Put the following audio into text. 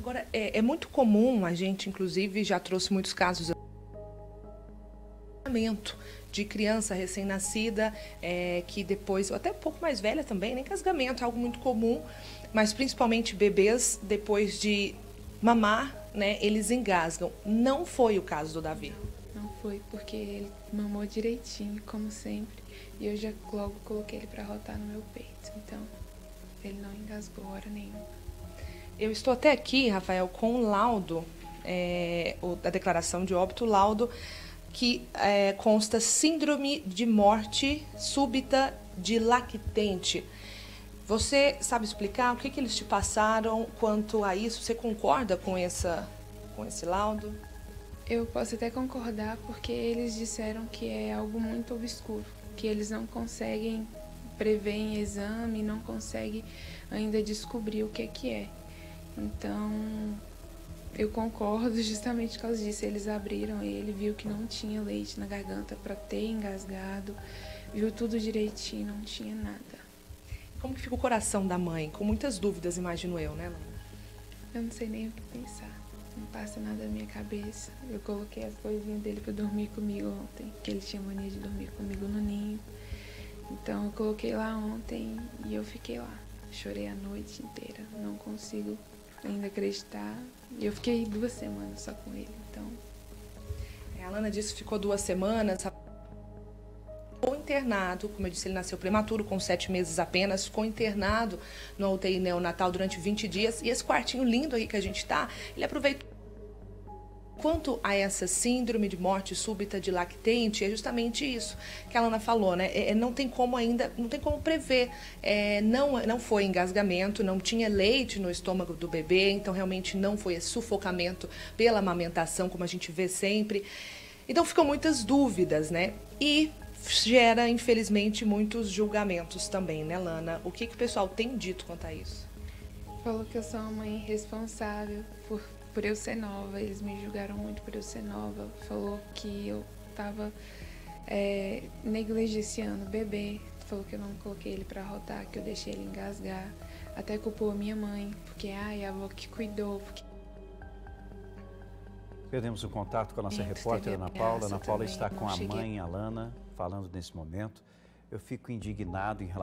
Agora, é, é muito comum, a gente inclusive já trouxe muitos casos de criança recém-nascida, é, que depois, ou até um pouco mais velha também, nem casgamento, é algo muito comum, mas principalmente bebês, depois de mamar, né, eles engasgam. Não foi o caso do Davi. Não, não foi, porque ele mamou direitinho, como sempre, e eu já logo coloquei ele para rotar no meu peito. Então, ele não engasgou hora nenhuma. Eu estou até aqui, Rafael, com o laudo, é, a declaração de óbito, laudo que é, consta síndrome de morte súbita de lactente. Você sabe explicar o que, que eles te passaram quanto a isso? Você concorda com, essa, com esse laudo? Eu posso até concordar porque eles disseram que é algo muito obscuro, que eles não conseguem prever em exame, não conseguem ainda descobrir o que, que é. Então, eu concordo justamente por causa disso. Eles abriram ele, viu que não tinha leite na garganta para ter engasgado, viu tudo direitinho, não tinha nada. Como que fica o coração da mãe? Com muitas dúvidas, imagino eu, né, Lana? Eu não sei nem o que pensar. Não passa nada na minha cabeça. Eu coloquei as coisinhas dele para dormir comigo ontem, que ele tinha mania de dormir comigo no ninho. Então eu coloquei lá ontem e eu fiquei lá. Chorei a noite inteira. Não consigo ainda acreditar. Eu fiquei duas semanas só com ele, então. É, a Lana disse que ficou duas semanas. Ficou internado, como eu disse, ele nasceu prematuro, com sete meses apenas, ficou internado no UTI neonatal durante 20 dias. E esse quartinho lindo aí que a gente tá, ele aproveitou Quanto a essa síndrome de morte súbita de lactente, é justamente isso que a Lana falou, né? É, não tem como ainda, não tem como prever. É, não, não foi engasgamento, não tinha leite no estômago do bebê, então realmente não foi sufocamento pela amamentação, como a gente vê sempre. Então ficam muitas dúvidas, né? E gera, infelizmente, muitos julgamentos também, né, Lana? O que, que o pessoal tem dito quanto a isso? Falou que eu sou uma mãe responsável por por eu ser nova, eles me julgaram muito por eu ser nova. Falou que eu tava é, negligenciando o bebê, falou que eu não coloquei ele para rotar, que eu deixei ele engasgar. Até culpou a minha mãe, porque ai, a avó que cuidou. Porque... Perdemos o contato com a nossa repórter Ana Paula. Ana Paula está com a mãe, Alana, falando nesse momento. Eu fico indignado em relação